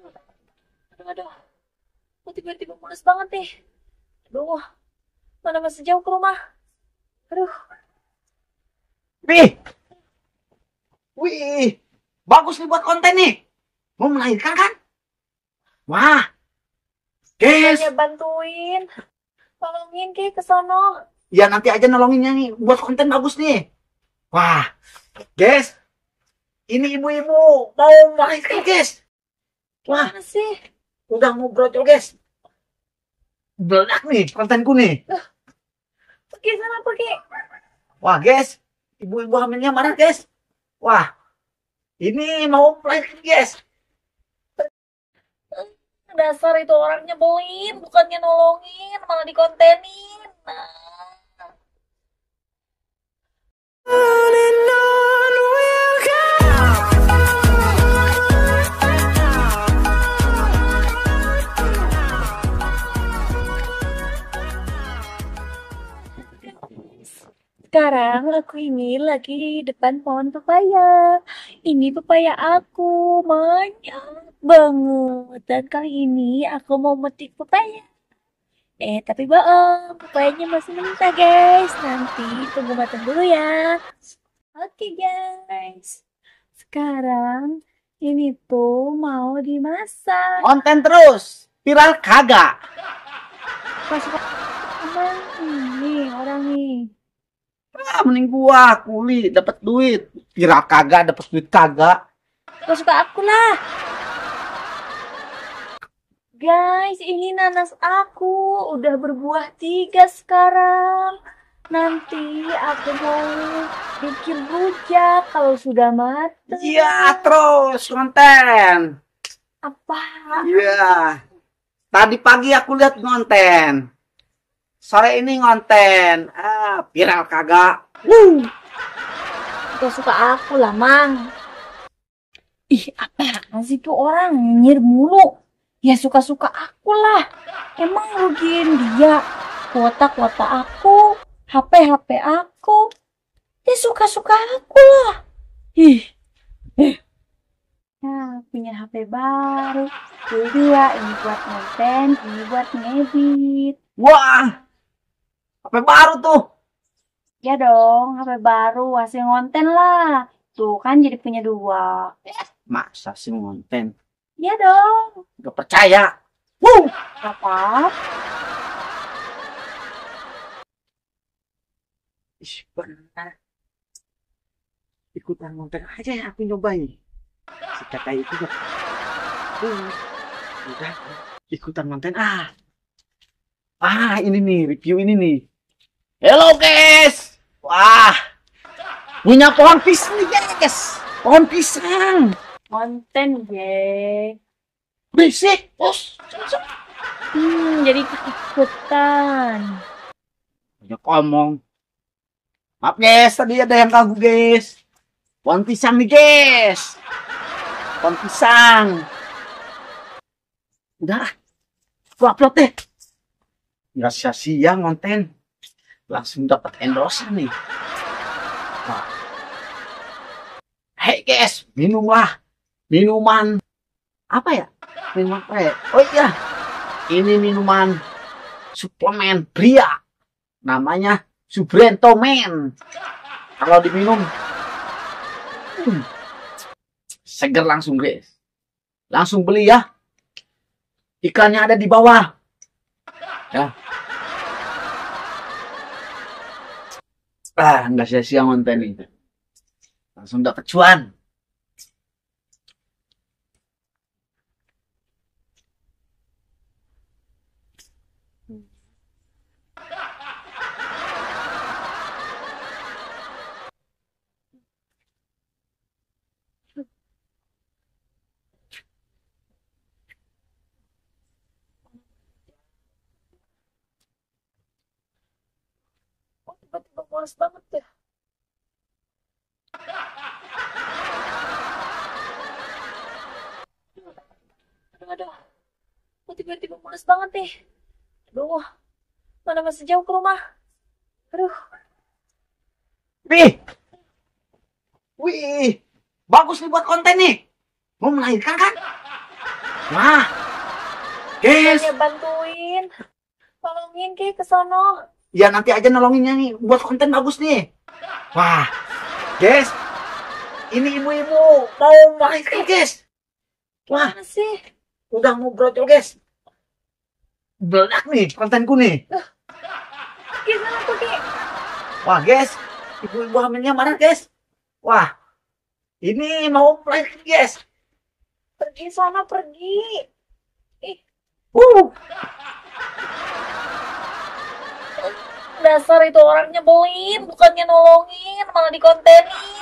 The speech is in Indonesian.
Aduh, aduh. Kok tiba-tiba mulus banget nih? Aduh, mana masih jauh ke rumah? Aduh, Wih, wih, bagus nih buat konten nih. Mau melahirkan kan? Wah, guys, bantuin. Tolongin ke ke sono. ya nanti aja nolonginnya nih buat konten bagus nih. Wah, guys, ini ibu-ibu mau melahirkan guys. Wah, sih? udah mau brojol guys. Beledak nih kontenku nih. Pergi sana, pergi. Wah guys, ibu-ibu hamilnya mana guys? Wah, ini mau melahirkan guys. Dasar itu orang nyebelin, bukannya nolongin, malah dikontenin. Nah. Sekarang aku ini lagi di depan pohon pepaya. Ini pepaya aku banyak banget. Dan kali ini aku mau metik pepaya. Eh, tapi bohong. Pepayanya masih mentah, guys. Nanti tunggu matang dulu ya. Oke, guys. Sekarang ini tuh mau dimasak. Konten terus, viral kagak. Emang ini orang nih. Ah, mending gua kuli dapat duit. Viral kagak, dapat duit kagak. Gak suka aku lah. Guys, ini nanas aku udah berbuah tiga sekarang. Nanti aku mau bikin rujak kalau sudah matang. Iya, terus konten. Apa? Iya. Tadi pagi aku lihat konten. Sore ini konten. Ah, viral kagak. Wuh. Gak suka aku lah, Mang. Ih, apaan sih tuh orang nyinyir mulu? Ya suka-suka aku lah. Emang rugiin dia. Kuota-kuota aku. HP-HP aku. Ya suka-suka aku lah. Ih. Eh. Nah, punya HP baru. Ini dua, ini buat konten, ini buat ngedit. Wah. Apa baru tuh? Ya dong, HP baru, hasil konten lah. Tuh kan jadi punya dua. Masa sih konten? Ya dong. Gak percaya. Wuh. Apa? Ih, benar. Ikutan konten aja ya aku nyobain. Si kakak itu gak. Uh, udah, ikutan konten. Ah. Ah, ini nih, review ini nih. Hello guys. Wah. Punya pohon pisang nih guys. Pohon pisang. Konten, ye. Berisik, bos. Hmm, jadi ikutan. Banyak ngomong. Maaf guys, tadi ada yang ganggu guys. Pohon pisang nih guys. Pohon pisang. Udah, ah. aku upload deh. Nggak sia-sia konten. Langsung dapat endorse nih. Wah. Hey guys, minumlah. Minuman. Apa ya? Minuman apa ya? Oh iya. Ini minuman suplemen pria. Namanya Subrento Men. Kalau diminum, hmm, seger langsung guys. Langsung beli ya. Iklannya ada di bawah. Ya. Ah, nggak sia-sia konten ini. Langsung dapat cuan. Oh, mulus banget ya. Aduh, aduh. Kok tiba-tiba mulus banget nih? Aduh, mana masih jauh ke rumah? Aduh, Wih, wih, bagus nih buat konten nih. Mau melahirkan kan? Wah, guys, bantuin. Tolongin ke ke sono. Ya nanti aja nolonginnya nih buat konten bagus nih. Wah, guys, ini ibu-ibu mau melahirkan guys. Wah, Gimana sih? udah mau brocol guys. Beledak nih kontenku nih. Gimana tuh, Ki? Wah guys, ibu-ibu hamilnya mana guys? Wah, ini mau melahirkan guys. Pergi sono, pergi. Uh, Dasar itu orang nyebelin, bukannya nolongin, malah dikontenin.